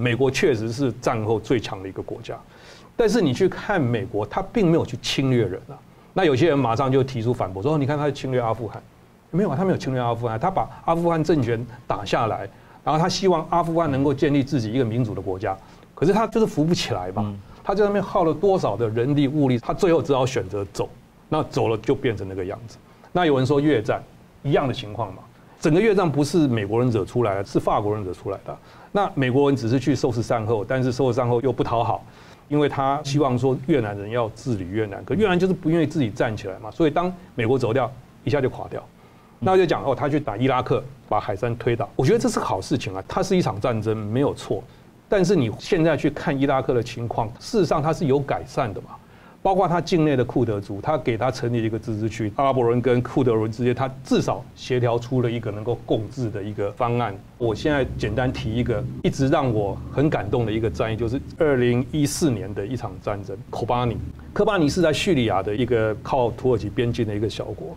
美国确实是战后最强的一个国家，但是你去看美国，他并没有去侵略人啊。那有些人马上就提出反驳，说：“你看他侵略阿富汗，没有啊，他没有侵略阿富汗，他把阿富汗政权打下来，然后他希望阿富汗能够建立自己一个民主的国家，可是他就是扶不起来嘛。他在那边耗了多少的人力物力，他最后只好选择走，那走了就变成那个样子。那有人说越战一样的情况嘛。”整个越战不是美国人惹出来的，是法国人惹出来的。那美国人只是去收拾善后，但是收拾善后又不讨好，因为他希望说越南人要治理越南，可越南就是不愿意自己站起来嘛。所以当美国走掉，一下就垮掉。那就讲哦，他去打伊拉克，把海山推倒。我觉得这是好事情啊，它是一场战争没有错。但是你现在去看伊拉克的情况，事实上它是有改善的嘛。包括他境内的库德族，他给他成立一个自治区，阿拉伯人跟库德人之间，他至少协调出了一个能够共治的一个方案。我现在简单提一个，一直让我很感动的一个战役，就是二零一四年的一场战争。科巴尼，科巴尼是在叙利亚的一个靠土耳其边境的一个小国。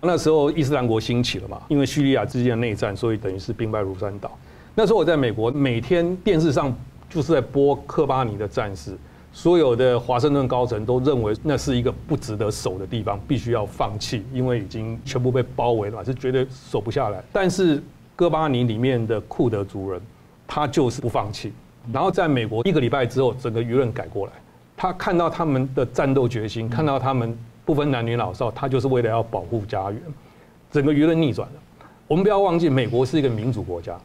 那时候伊斯兰国兴起了嘛，因为叙利亚之间的内战，所以等于是兵败如山倒。那时候我在美国，每天电视上就是在播科巴尼的战士。所有的华盛顿高层都认为那是一个不值得守的地方，必须要放弃，因为已经全部被包围了，是绝对守不下来。但是哥巴尼里面的库德族人，他就是不放弃。然后在美国一个礼拜之后，整个舆论改过来，他看到他们的战斗决心，看到他们不分男女老少，他就是为了要保护家园，整个舆论逆转了。我们不要忘记，美国是一个民主国家。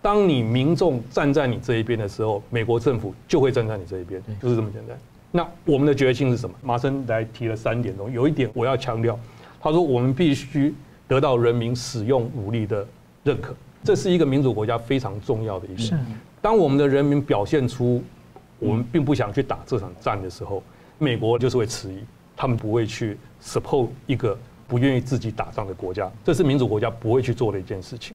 当你民众站在你这一边的时候，美国政府就会站在你这一边，就是这么简单。那我们的决心是什么？马生来提了三点钟，有一点我要强调，他说我们必须得到人民使用武力的认可，这是一个民主国家非常重要的一点。当我们的人民表现出我们并不想去打这场战的时候，美国就是会迟疑，他们不会去 support 一个不愿意自己打仗的国家，这是民主国家不会去做的一件事情。